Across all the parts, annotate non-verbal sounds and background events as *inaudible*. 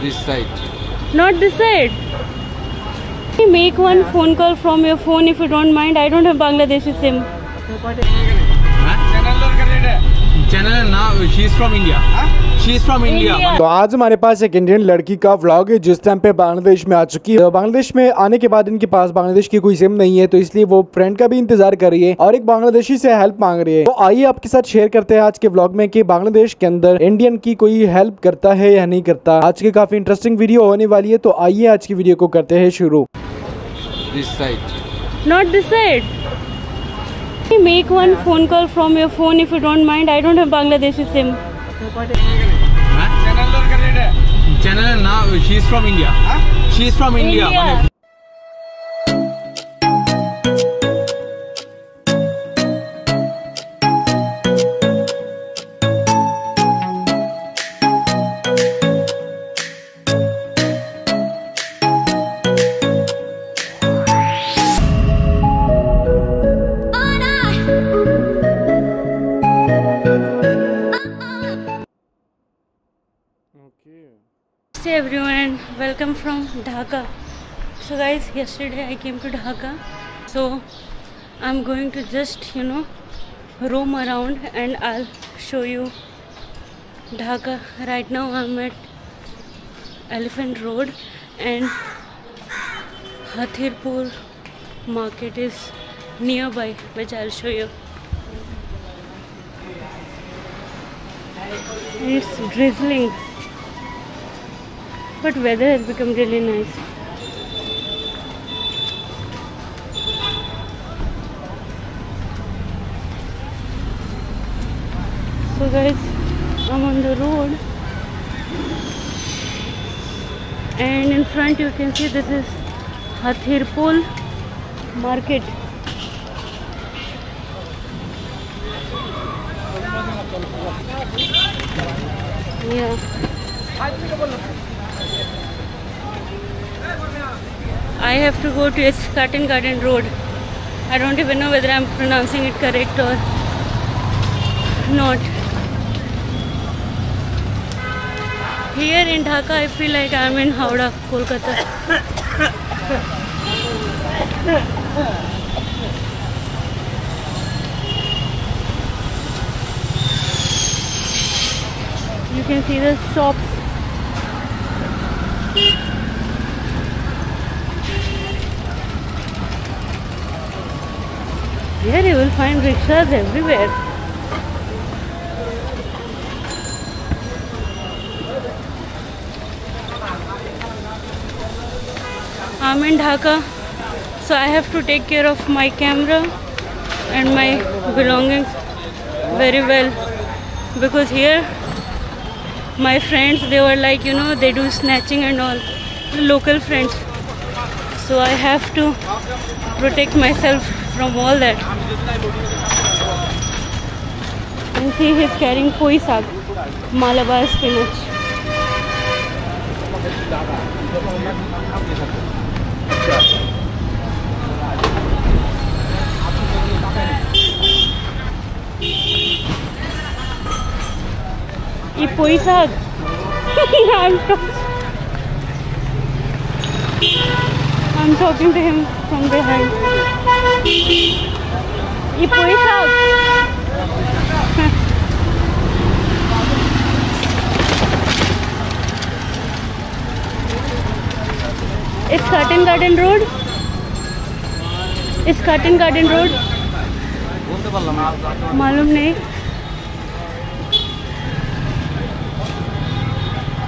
this side. Not this side. Make one phone call from your phone if you don't mind. I don't have Bangladeshi SIM. India. India. तो आज हमारे पास एक Indian लड़की का vlog है जिस time पे बांग्लादेश में आ चुकी है बांग्लादेश में आने के बाद इनके पास बांग्लादेश की कोई सिम नहीं है तो इसलिए वो फ्रेंड का भी इंतज़ार कर रही है और एक बांग्लादेशी से हेल्प मांग रही है तो आइए आपके साथ शेयर करते हैं आज के व्लॉग में कि बांग्लादेश के अंदर इंडियन की कोई हेल्प करता है या नहीं करता आज की काफ़ी इंटरेस्टिंग वीडियो होने वाली है तो आइए आज की वीडियो को करते हैं शुरू This side. Not this side. Make one phone call from your phone if you don't mind. I don't have Bangladeshi SIM. Channel now she's from India. She's from India. India. Dhaka. So guys, yesterday I came to Dhaka. So I'm going to just, you know, roam around and I'll show you Dhaka. Right now I'm at Elephant Road and Hatirpool market is nearby which I'll show you. It's drizzling but weather has become really nice. So guys i'm on the road. And in front you can see this is Hatirpool market. Yeah I have to go to its Cotton Garden Road. I don't even know whether I'm pronouncing it correct or not. Here in Dhaka, I feel like I'm in Howrah, Kolkata. You can see the shops Here you will find rickshaws everywhere. I'm in Dhaka, so I have to take care of my camera and my belongings very well. Because here my friends they were like you know they do snatching and all. Local friends. So I have to protect myself from all that. And see he's carrying poi sag, Malabar spinach. ये poi sag. *laughs* I'm, I'm talking to him from behind. E por isso... It's Curtain Garden Road. It's Curtain Garden Road. मालूम नहीं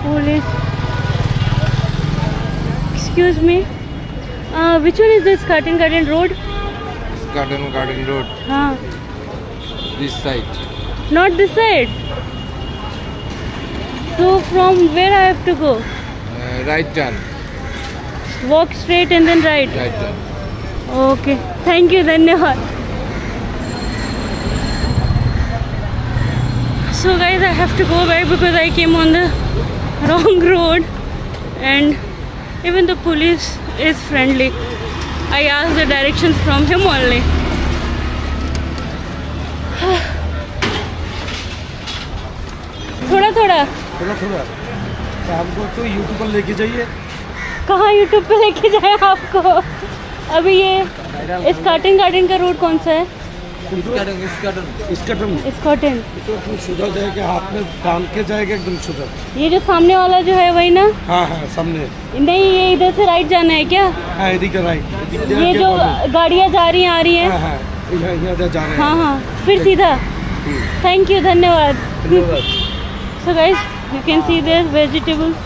police excuse me which one is this curtain garden road Garden, Garden Road. Huh. This side. Not this side. So from where I have to go? Uh, right turn. Walk straight and then right. Right turn. Okay. Thank you. Dhanyawad. So guys, I have to go back because I came on the *laughs* wrong road and even the police is friendly. I asked the directions from him only. थोड़ा थोड़ा। थोड़ा थोड़ा। तो हमको तो YouTube पर लेके जाइए। कहाँ यूट्यूब पे लेके जाए आपको? अभी ये इस स्कार्टन गार्डन का रोड कौन सा है? तो तुम सुधा जाएगा हाथ में बाँध के जाएगा एकदम सुधा ये जो सामने वाला जो है वही ना? हाँ हाँ सामने। नहीं ये इधर से राइट जाना है क्या? हाँ का राइट ये जो गाड़ियाँ जा रही आ रही है। हाँ हाँ यहाँ यहाँ जा रहे हैं। हाँ हाँ फिर सीधा। थैंक यू धन्यवाद। so guys you can see there vegetables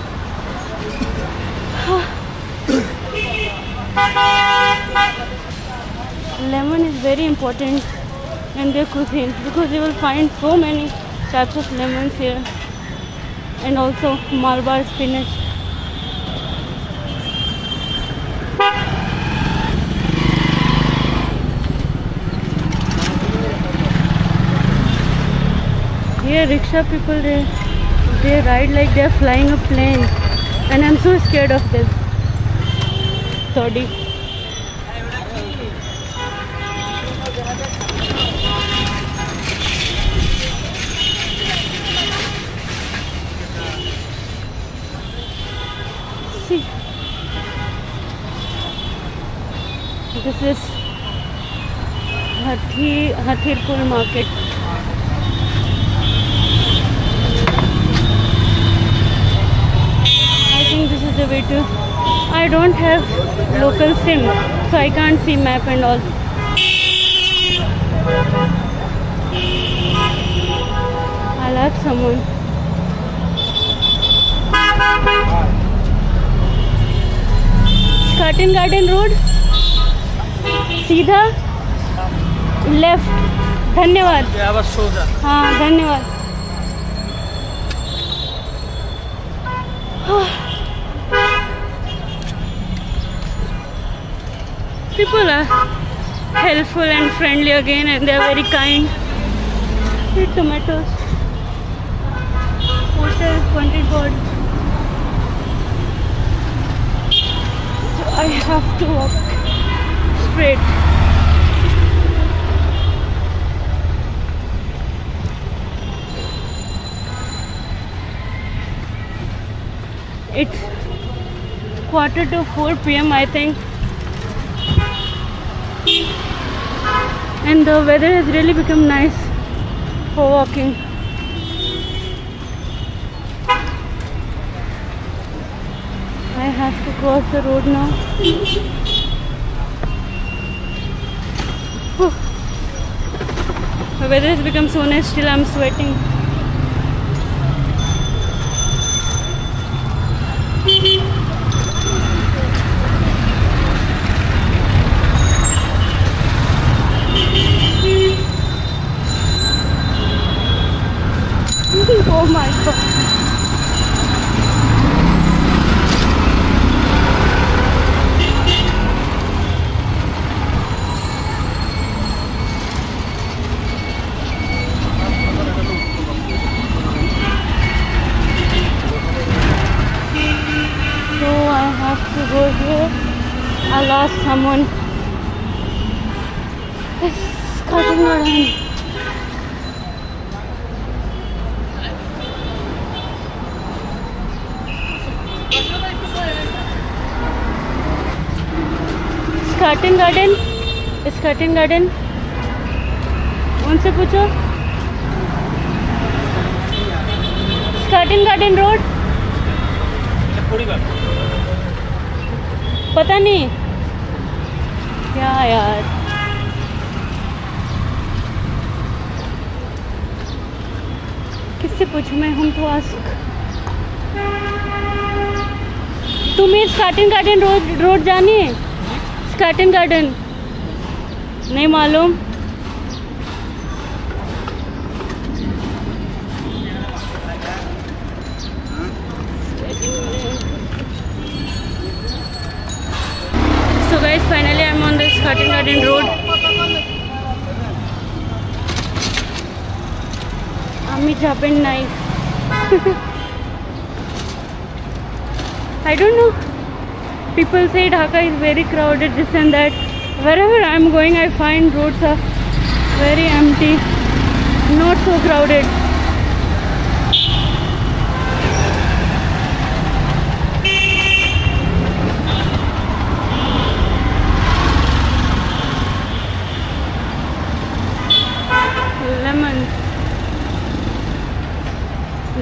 lemon is very important. In their cuisine because you will find so many types of lemons here and also malabar spinach Here rickshaw people they they ride like they're flying a plane and I'm so scared of them. Sorry. I think this is the way to. I don't have local SIM, so I can't see map and all. I'll someone. Curtain Garden Road. सीधा left धन्यवाद हाँ धन्यवाद people are helpful and friendly again and they are very kind Eat tomatoes hotel 20 god so i have to walk straight It's quarter to 4 p.m i think and the weather has really become nice for walking. I have to cross the road now. The weather has become so nice, still I'm sweating. Curtain garden curtain garden उनसे पूछो। स्कार्टन garden road पता नहीं। क्या यार? किससे पूछूँ मैं, हम तो आस्क तुम्हें स्कार्टन गार्डन रोड रोड जानी है? स्कार्टन गार्डन नहीं मालूम So guys, finally I'm on the Scotland Garden Road. Ami Japan knife. I don't know. people say Dhaka is very crowded this and that. Wherever I'm going I find roads are very empty not so crowded.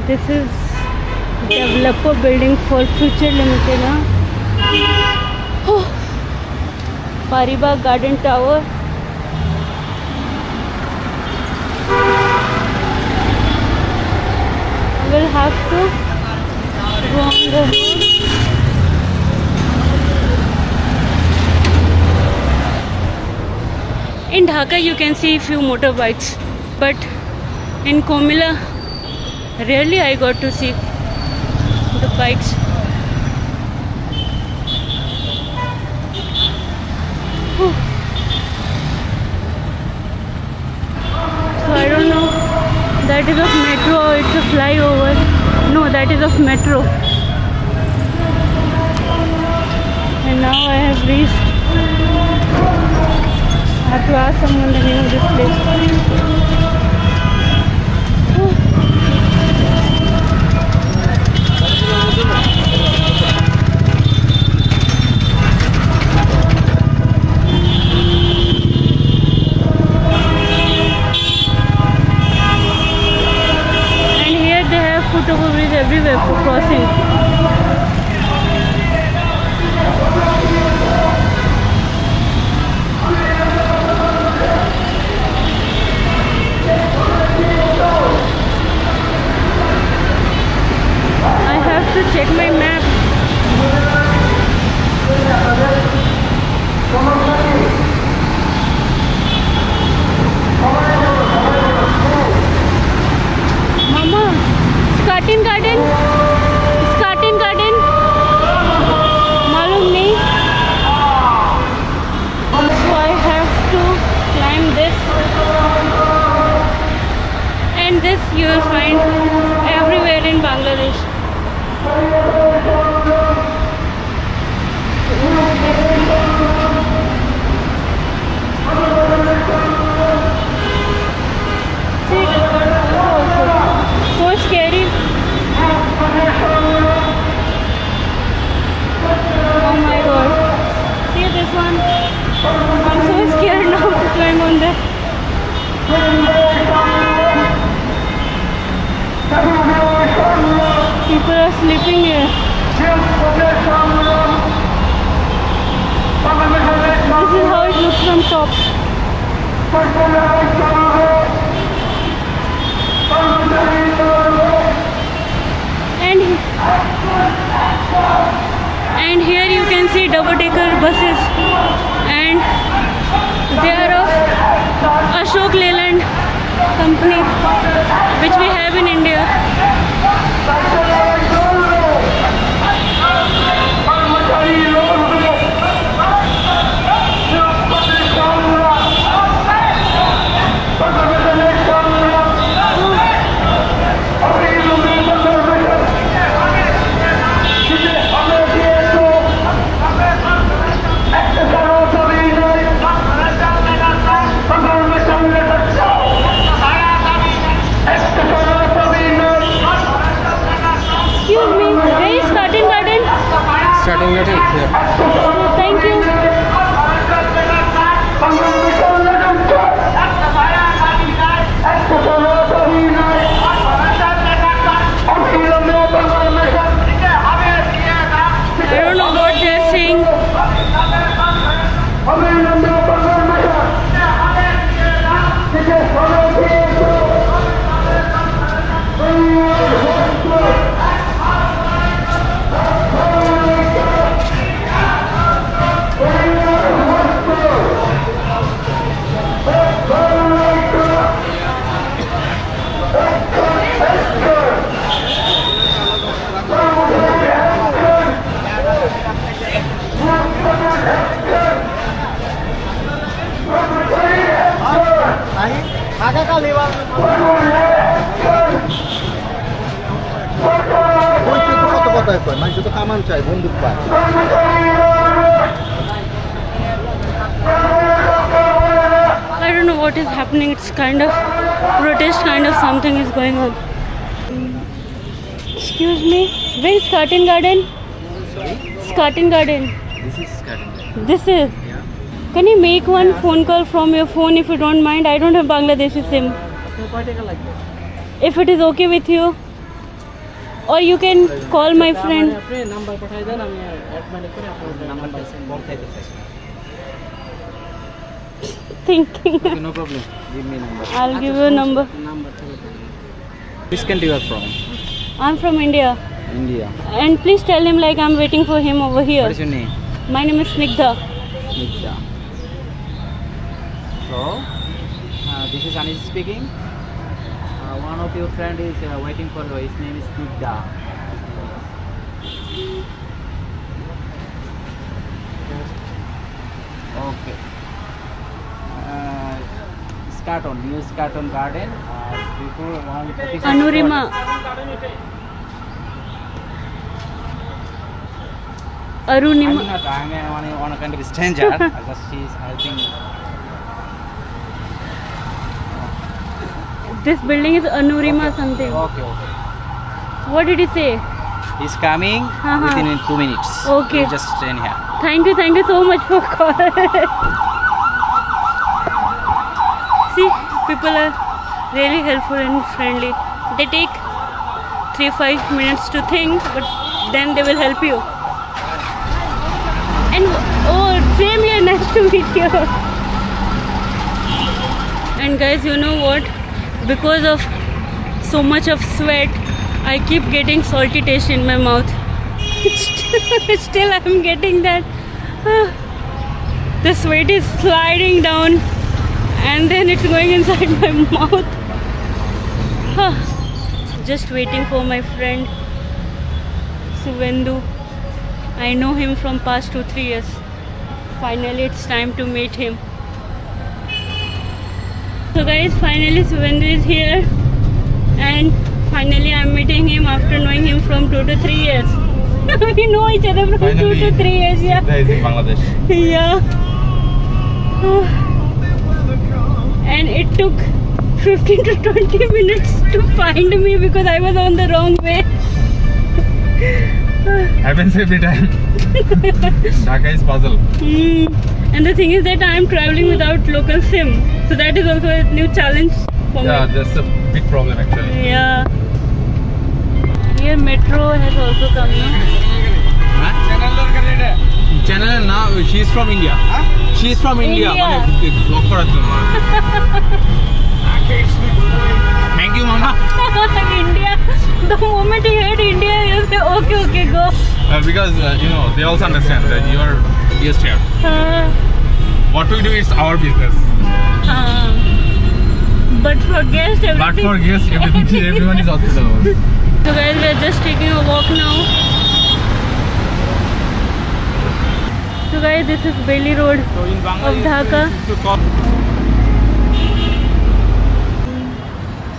This is developer building for future limited huh? Oh. Paribag garden tower will have to go on the road in Dhaka you can see a few motorbikes but in Comilla rarely I got to see the bikes Whew. so I don't know that is of metro it's a flyover no that is of metro and now I have reached I have to ask someone the name of this place. Is how it looks from top. And and here you can see double decker buses and they are of Ashok Leyland company পরিচিত কত কথায় কয় মানুষ তো কামান চাই বন্দুক পায় I don't know what is happening. It's kind of protest, kind of something is going on. Excuse me, where is Curtain Garden? Curtain Garden. This is Scotland. This is. Can you make one phone call from your phone if you don't mind? I don't have Bangladeshi SIM. If it is okay with you. or you can call my friend. Thinking no problem. Give me number. I'll give you a number. Which country you are from? I'm from india. India. And please tell him like i'm waiting for him over here. What is your name? My name is snigdha snigdha so uh, this is anish speaking. One of your friend is uh, waiting for you. His name is Nitya. Okay. Uh, Scarton, new Scarton Garden. Uh, before one office- Anurima. I'm Arunima. not. I'm one, one kind of stranger. *laughs* just she's helping. This building is Anurima something. Okay, okay. What did he say? He's coming Uh-huh. within two minutes. Okay. You just stand here. Thank you, thank you so much for calling. See, people are really helpful and friendly. They take three five minutes to think, but then they will help you. And oh, same here. Nice to meet you. And guys, you know what? Because of so much of sweat, I keep getting salty taste in my mouth. *laughs* Still, I'm getting that. Ah, the sweat is sliding down and then it's going inside *laughs* my mouth. Ah, just waiting for my friend Suvendu. I know him from past two three years. Finally, it's time to meet him. So, guys, finally Suvendu is here, and finally I'm meeting him after knowing him from two to three years. *laughs* we know each other from two to three years, yeah. That is in Bangladesh. *laughs* Yeah. *sighs* And it took 15 to 20 *laughs* minutes to find me because I was on the wrong way. Happens every time. Dhaka is puzzle. Hmm. And the thing is that I am traveling without local SIM. So that is also a new challenge for yeah, me. Yeah, that's a big problem actually. Yeah. Here metro has also come. Huh? Channel now she's from India. Huh? She's from India. India. Thank you, Mama. *laughs* India. The moment you heard India, you say okay, okay, go. Uh, because uh, you know they also understand that you are yes chair uh, what we do is our business. Uh, but for guests everything but for guests everything everyone is hospitable *laughs* so guys we are just taking a walk now. So guys this is Bailey Road so of Dhaka.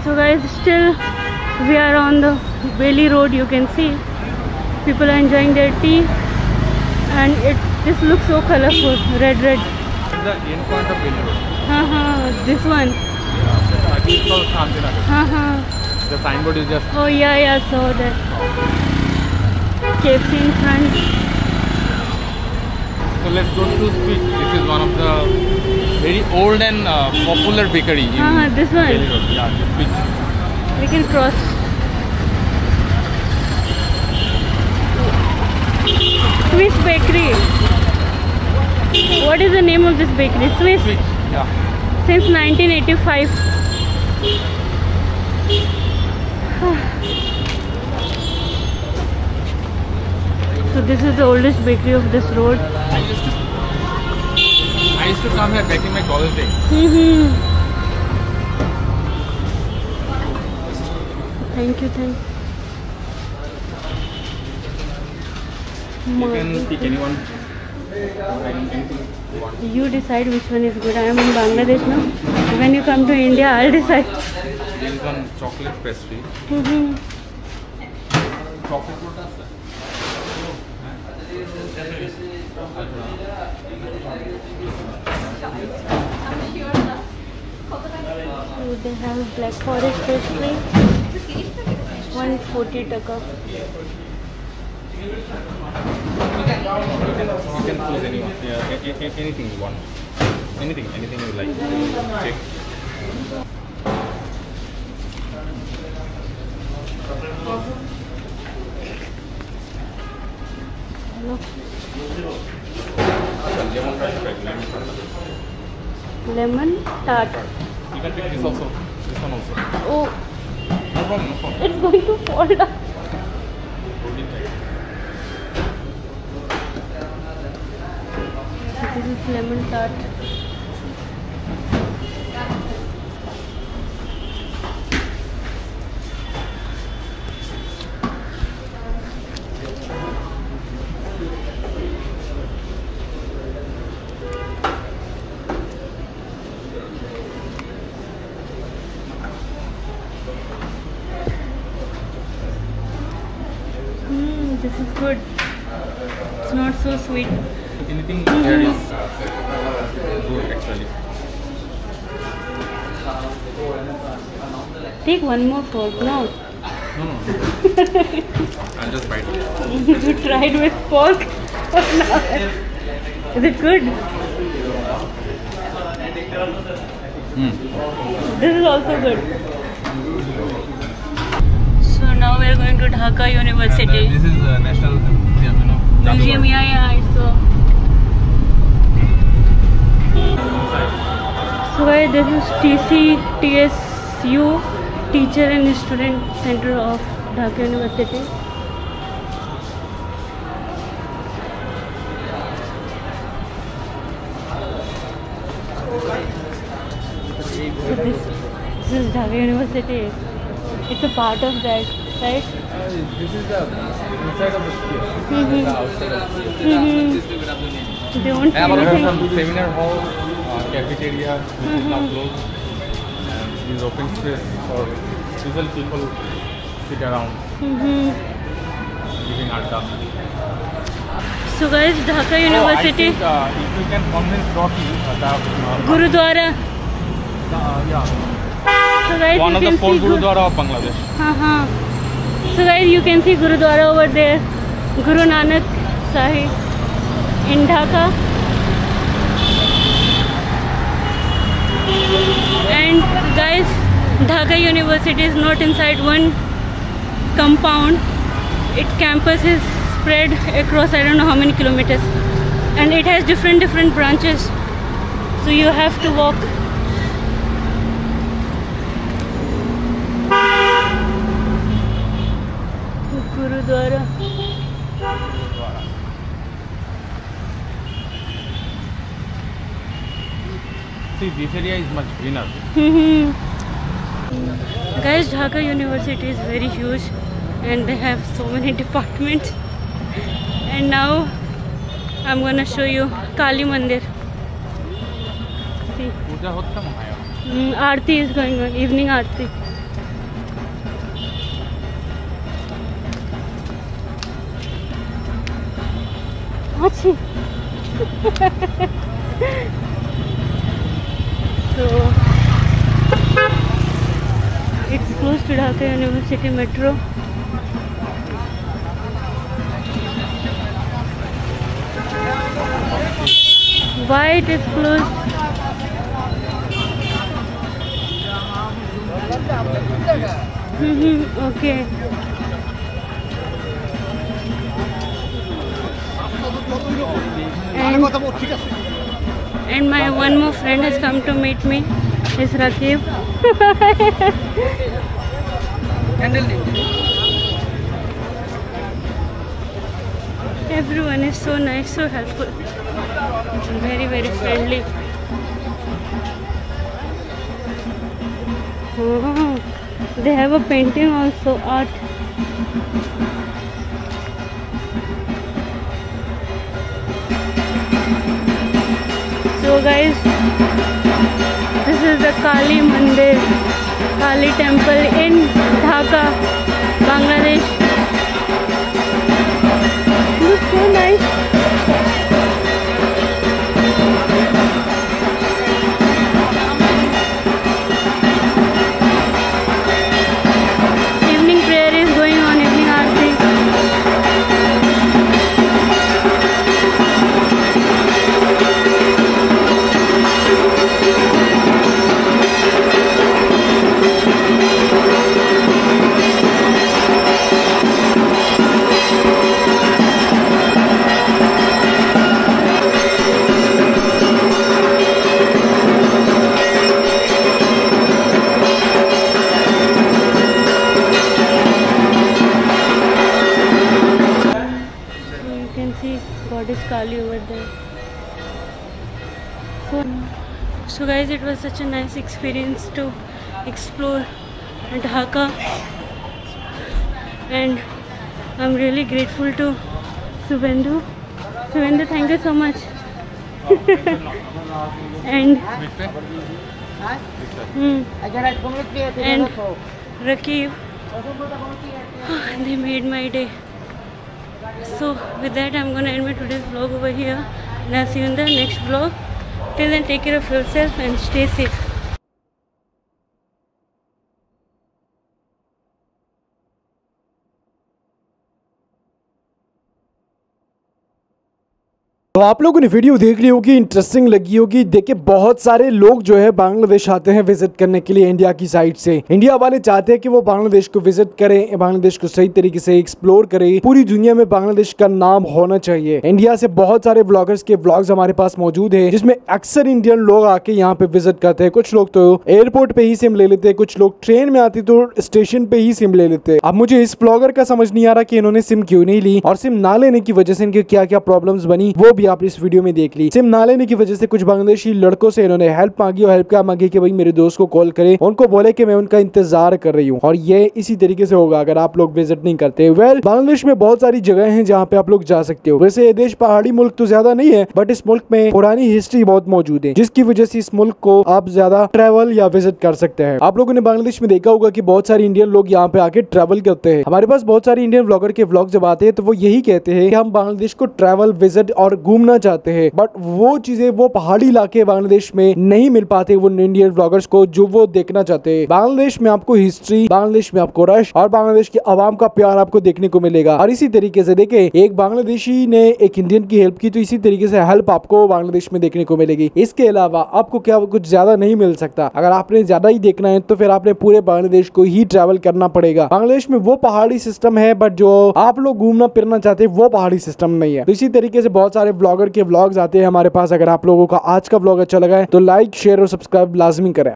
so guys still we are on the Bailey Road you can see. People are enjoying their tea and it this looks so colorful, red, red. The end point of Road. Haha, uh-huh. this one. I think called Shantinagar. Haha. Uh-huh. The signboard is just Oh yeah, yeah, saw that. KFC in front. So let's go to street. This is one of the very old and uh, popular bakery in Haha, this Delhi one. Road. Yeah, this big. We can cross. Swiss Bakery. What is the name of this bakery? Swiss. Big. Yeah. Since 1985. So this is the oldest bakery of this road. I used to. I used to come here back in my college days. Mhm. Thank you, thank You can pick anyone. Anything you decide which one is good. I am in Bangladesh now. When you come to India, I'll decide. There is one chocolate pastry. Mhm. Chocolate what is So they have black forest pastry. 140 taka you can choose anyone, yeah, anything you want, anything, anything you like. Check. Lemon tart. You can pick this also. This one also. Oh. No problem. No problem. It's going to fall down. Lemon tart. Mm, this is good. It's not so sweet. Anything here is good actually. Take one more fork now. No, no. *laughs* I'll just bite it. you tried with fork. Is it good? This is also good. So now we are going to Dhaka University. this is uh, National Museum, you know. Museum, yeah, yeah, I saw. So guys, this is TC TSU Teacher and Student Center of Dhaka University. So this, this is Dhaka University. It's a part of that, right? this is the inside of the school. Mhm. The outside of the school. Mm-hmm. They won't say Yeah, but we have anything. some seminar hall, uh, cafeteria, which is now closed. And is open space for usual people sit around Mhm. giving adda. So guys, Dhaka University. Oh, I think, uh, if we can convince Rocky, uh, the, uh, Gurudwara. uh, yeah, So guys, one you of the four Gu- Gurudwara of Bangladesh. Uh-huh. So guys, you can see Gurudwara over there, Guru Nanak Sahib in Dhaka. And guys, Dhaka University is not inside one compound. Its campus is spread across I don't know how many kilometers, and it has different different branches. So you have to walk Gurudwara. see this area is much greener. *laughs* Guys, Dhaka University is very huge and they have so many *laughs* departments. And now I'm gonna show you Kali Mandir. See. Mm, is going on, evening Aarti. *laughs* Achi. So it's close to Dhaka university metro why it is close okay ठीक है and my one more friend has come to meet me. Is Rakib. Everyone is so nice, so helpful. Very, very friendly. Oh, they have a painting also, art. Guys, this is the Kali Mandir, Kali temple in Dhaka, Bangladesh. Looks so nice. Such a nice experience to explore Dhaka, and I'm really grateful to Subendu. Subendu, thank you so much. *laughs* and hmm, and Rakib, they made my day. So with that, I'm gonna end my today's vlog over here, and I'll see you in the next vlog. Till then, take care of yourself and stay safe. तो आप लोगों ने video देख ली होगी interesting लगी होगी। देखिए, बहुत सारे लोग जो है बांग्लादेश आते हैं विज़िट करने के लिए इंडिया की साइड से। इंडिया वाले चाहते हैं कि वो बांग्लादेश को विज़िट करें, बांग्लादेश को सही तरीके से एक्सप्लोर करें। पूरी दुनिया में बांग्लादेश का नाम होना चाहिए। इंडिया से बहुत सारे ब्लॉगर्स के ब्लॉग्स हमारे पास मौजूद है, जिसमें अक्सर इंडियन लोग आके यहाँ पे विज़िट करते हैं। कुछ लोग तो एयरपोर्ट पे ही सिम ले लेते हैं, कुछ लोग ट्रेन में आते तो स्टेशन पे ही सिम ले लेते अब मुझे इस ब्लॉगर का समझ नहीं आ रहा की इन्होंने सिम क्यों नहीं ली और सिम ना लेने की वजह से इनके क्या क्या प्रॉब्लम बनी, वो भी आप इस वीडियो में देख ली। सिम ना लेने की वजह से कुछ बांग्लादेशी लड़कों से इन्होंने हेल्प मांगी और हेल्प क्या मांगी कि भाई मेरे दोस्त को कॉल करे। उनको बोले कि मैं उनका इंतज़ार कर रही हूँ। और ये इसी तरीके से होगा, अगर आप लोग विज़िट नहीं करते। वेल बांग्लादेश में बहुत सारी जगह है जहाँ पे आप लोग जा सकते हो। वैसे ये देश पहाड़ी मुल्क तो ज़्यादा नहीं है बट इस मुल्क में पुरानी हिस्ट्री बहुत मौजूद है, जिसकी वजह से इस मुल्क को आप ज़्यादा ट्रेवल या विज़िट कर सकते हैं। आप लोगों ने बांग्लादेश में देखा होगा कि बहुत सारे इंडियन लोग यहाँ पे आके ट्रेवल करते हैं। हमारे पास बहुत सारे इंडियन ब्लॉगर के ब्लॉग जब आते हैं तो वो यही कहते हैं कि हम बांग्लादेश को ट्रेवल विज़िट और घूमना चाहते हैं बट वो चीज़ें वो पहाड़ी इलाके बांग्लादेश में नहीं मिल पाते वो इंडियन ब्लॉगर्स को जो वो देखना चाहते हैं। बांग्लादेश में आपको हिस्ट्री बांग्लादेश में आपको रश और बांग्लादेश के आवाम का प्यार आपको देखने को मिलेगा। और इसी तरीके से देखे, एक बांग्लादेशी ने एक इंडियन की हेल्प की तो इसी तरीके से हेल्प आपको बांग्लादेश में देखने को मिलेगी। इसके अलावा आपको क्या कुछ ज़्यादा नहीं मिल सकता। अगर आपने ज़्यादा ही देखना है तो फिर आपने पूरे बांग्लादेश को ही ट्रेवल करना पड़ेगा। बांग्लादेश में वो पहाड़ी सिस्टम है बट जो आप लोग घूमना फिरना चाहते हैं, वो पहाड़ी सिस्टम नहीं है। तो इसी तरीके से बहुत सारे ब्लॉगर के ब्लॉग्स आते हैं हमारे पास। अगर आप लोगों का आज का ब्लॉग अच्छा लगा है तो लाइक शेयर और सब्सक्राइब लाजमी करें।